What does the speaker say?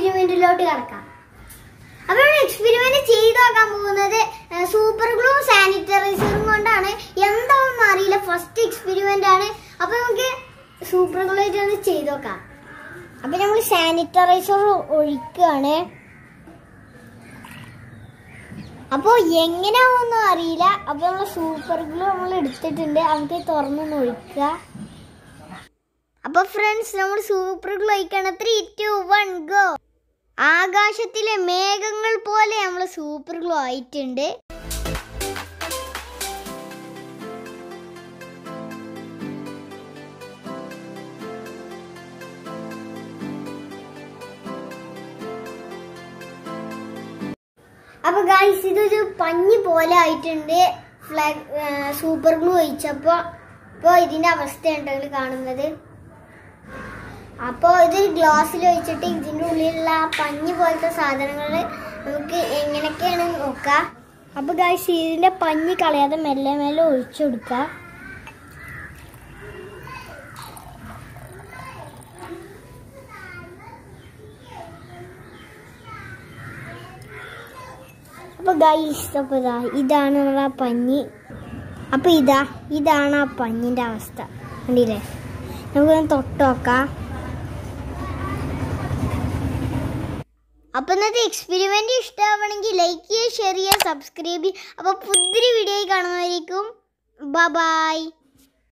എക്സ്പെരിമെന്റിലോട്ട് കിടക്കാം. അപ്പൊ നമ്മൾ എക്സ്പെരിമെന്റ് ചെയ്ത് നോക്കാൻ പോകുന്നത് സൂപ്പർ ഗ്ലൂ സാനിറ്റൈസറും കൊണ്ടാണ്. എന്താണെന്ന് അറിയില്ല. ഫസ്റ്റ് എക്സ്പെരിമെന്റ് ആണ്. അപ്പൊ നമുക്ക് സൂപ്പർ ഗ്ലൂ ആയിട്ട് ഒന്ന് ചെയ്ത് നോക്കാം അപ്പൊ നമ്മൾ സാനിറ്റൈസർ ഒഴിക്കുകയാണ്. അപ്പോൾ എങ്ങനെയാവുമെന്ന് അറിയില്ല. അപ്പോൾ നമ്മൾ സൂപ്പർ ഗ്ലൂ നമ്മൾ എടുത്തിട്ടുണ്ട്. നമുക്ക് തുറന്നൊന്ന് ഒഴിക്കുക. അപ്പോൾ ഫ്രണ്ട്സ് നമ്മൾ സൂപ്പർ ഗ്ലൂ ഒഴിക്കണം ത്രീ ടു വൺ ഗോ ആകാശത്തിലെ മേഘങ്ങൾ പോലെ നമ്മൾ സൂപ്പർ ഗ്ലോ ആയിട്ടുണ്ട്. അപ്പൊ ഗായ്സ് ഇതൊരു പഞ്ഞി പോലെ ആയിട്ടുണ്ട്. ഫ്ലാഗ് സൂപ്പർ ഗ്ലൂ ഒഴിച്ചപ്പോ. ഇപ്പൊ ഇതിന്റെ അവസ്ഥയാണ് കാണുന്നത്. അപ്പോൾ ഇത് ഗ്ലാസ്സിൽ വെച്ചിട്ട് ഇതിന്റെ ഉള്ളിലുള്ള പഞ്ഞി പോലത്തെ സാധനങ്ങൾ നമുക്ക് എങ്ങനെയൊക്കെയാണ് നോക്കാം? അപ്പൊ ഗായ്സ് ഇതിന്റെ പഞ്ഞി കളയാതെ മെല്ലെ മെല്ലെ ഒഴിച്ചു കൊടുക്കുക അപ്പൊ ഗൈസ് അപ്പൊ ഇതാ ഇതാണ് നമ്മുടെ ആ പഞ്ഞി. അപ്പൊ ഇതാ ഇതാണ് ആ പഞ്ഞിന്റെ അവസ്ഥ. കണ്ടില്ലേ? നമുക്കൊന്ന് തൊട്ട് നോക്കാം. അപ്പൊ ഇന്നത്തെ എക്സ്പെരിമെന്റ് ഇഷ്ടമാവണമെങ്കിൽ ലൈക്ക് ചെയ്യുക ഷെയർ ചെയ്യുക സബ്സ്ക്രൈബ് ചെയ്യുക. അപ്പോൾ പുതിയൊരു വീഡിയോ കാണുന്നതായിരിക്കും ബൈ